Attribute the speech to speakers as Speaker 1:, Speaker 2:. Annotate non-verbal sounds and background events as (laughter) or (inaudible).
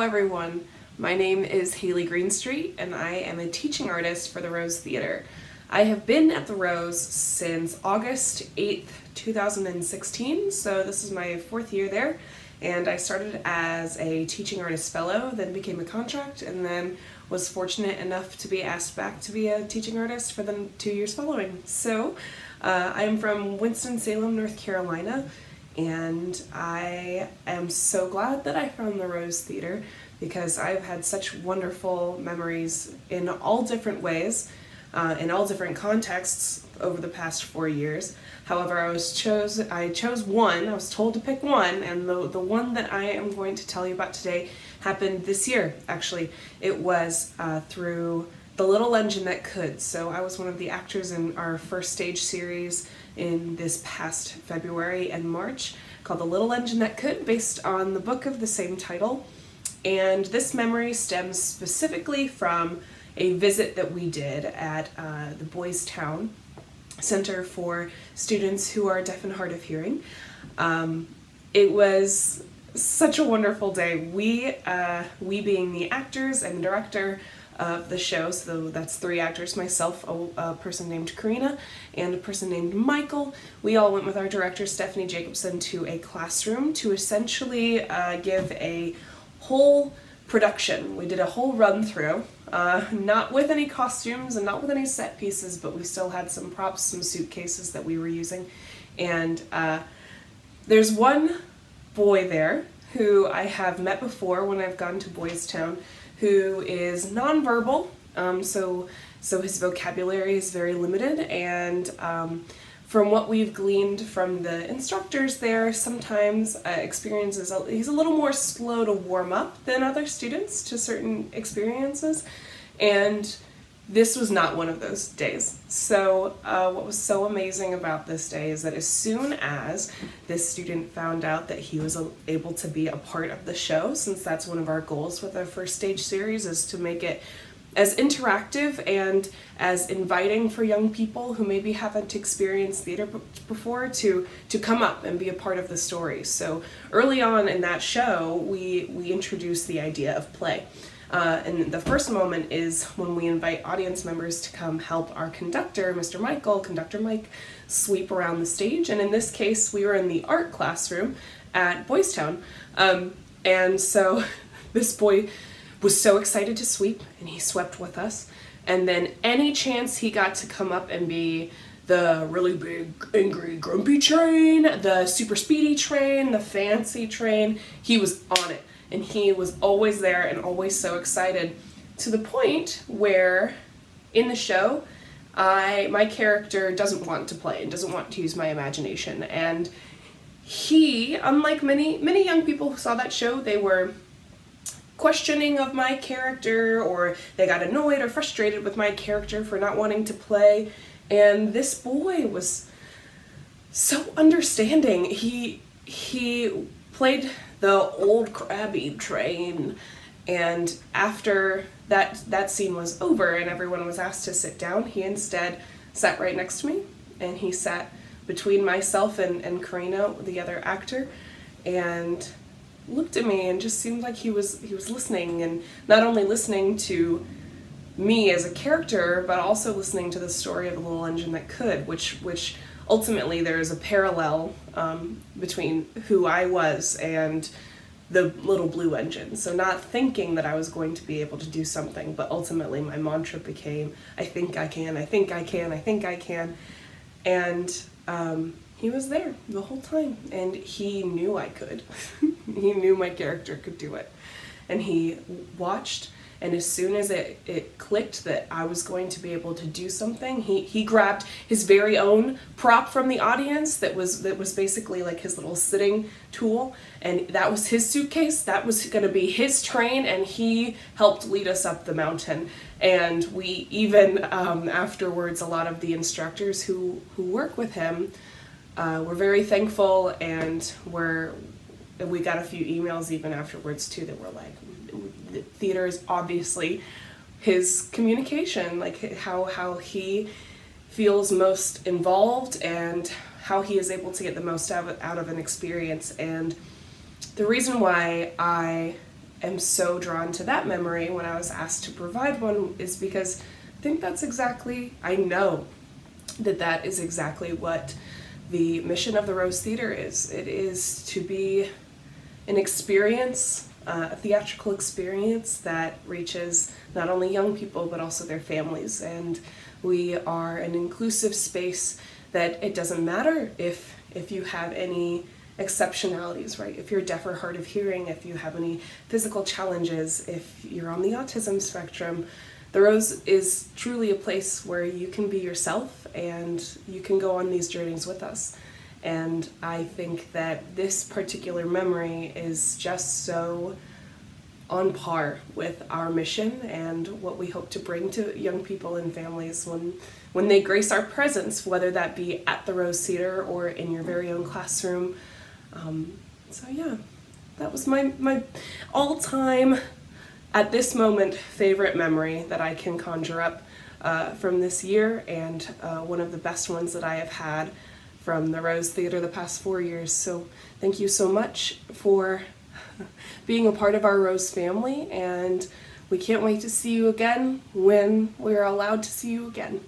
Speaker 1: everyone. My name is Hayley Greenstreet and I am a teaching artist for the Rose Theater. I have been at the Rose since August 8th, 2016, so this is my fourth year there. And I started as a teaching artist fellow, then became a contract, and then was fortunate enough to be asked back to be a teaching artist for the two years following. So uh, I am from Winston-Salem, North Carolina, and I am so glad that I found the Rose Theater because I've had such wonderful memories in all different ways, uh, in all different contexts over the past four years. However, I was chose I chose one. I was told to pick one, and the the one that I am going to tell you about today happened this year. Actually, it was uh, through the Little Engine That Could. So I was one of the actors in our first stage series in this past February and March called The Little Engine That Could, based on the book of the same title. And this memory stems specifically from a visit that we did at uh, the Boys Town Center for Students Who Are Deaf and Hard of Hearing. Um, it was such a wonderful day. We, uh, we being the actors and the director, of the show. So that's three actors, myself, a, a, person named Karina, and a person named Michael. We all went with our director, Stephanie Jacobson, to a classroom to essentially uh, give a whole production. We did a whole run through, uh, not with any costumes and not with any set pieces, but we still had some props, some suitcases that we were using. And uh, there's one boy there who I have met before when I've gone to Boys Town who is nonverbal, um, so so his vocabulary is very limited, and um, from what we've gleaned from the instructors there, sometimes uh, experiences he's a little more slow to warm up than other students to certain experiences, and this was not one of those days. So uh, what was so amazing about this day is that as soon as this student found out that he was able to be a part of the show, since that's one of our goals with our first stage series is to make it as interactive and as inviting for young people who maybe haven't experienced theater before to to come up and be a part of the story. So early on in that show, we we introduced the idea of play. Uh, and the first moment is when we invite audience members to come help our conductor, Mr. Michael, Conductor Mike, sweep around the stage. And in this case, we were in the art classroom at Boys Town. Um, and so (laughs) this boy was so excited to sweep, and he swept with us. And then any chance he got to come up and be the really big, angry, grumpy train, the super speedy train, the fancy train, he was on it and he was always there and always so excited to the point where in the show I my character doesn't want to play and doesn't want to use my imagination. And he unlike many many young people who saw that show they were questioning of my character or they got annoyed or frustrated with my character for not wanting to play. And this boy was so understanding. He he played the old crabby train. And after that that scene was over and everyone was asked to sit down, he instead sat right next to me and he sat between myself and, and Karina, the other actor, and looked at me and just seemed like he was he was listening and not only listening to me as a character, but also listening to the story of the little engine that could, which which ultimately there is a parallel um, between who I was and the little blue engine. So not thinking that I was going to be able to do something, but ultimately my mantra became, I think I can, I think I can, I think I can. And um, he was there the whole time and he knew I could. (laughs) he knew my character could do it. And he watched and as soon as it, it clicked that I was going to be able to do something, he, he grabbed his very own prop from the audience that was that was basically like his little sitting tool, and that was his suitcase. That was going to be his train, and he helped lead us up the mountain. And we even um, afterwards, a lot of the instructors who who work with him uh, were very thankful, and were we got a few emails even afterwards too that were like theater is obviously his communication, like how how he feels most involved and how he is able to get the most out of, out of an experience. And the reason why I am so drawn to that memory when I was asked to provide one is because I think that's exactly, I know that that is exactly what the mission of the Rose Theater is. It is to be an experience, a theatrical experience that reaches not only young people but also their families. And we are an inclusive space that it doesn't matter if if you have any exceptionalities, right? If you're deaf or hard of hearing, if you have any physical challenges, if you're on the autism spectrum, the Rose is truly a place where you can be yourself and you can go on these journeys with us. And I think that this particular memory is just so on par with our mission and what we hope to bring to young people and families when when they grace our presence, whether that be at the Rose Theater or in your very own classroom. Um, so yeah, that was my my all-time at this moment favorite memory that I can conjure up uh, from this year and uh, one of the best ones that I have had from the Rose Theater the past four years. So thank you so much for (laughs) being a part of our Rose family and we can't wait to see you again when we're allowed to see you again.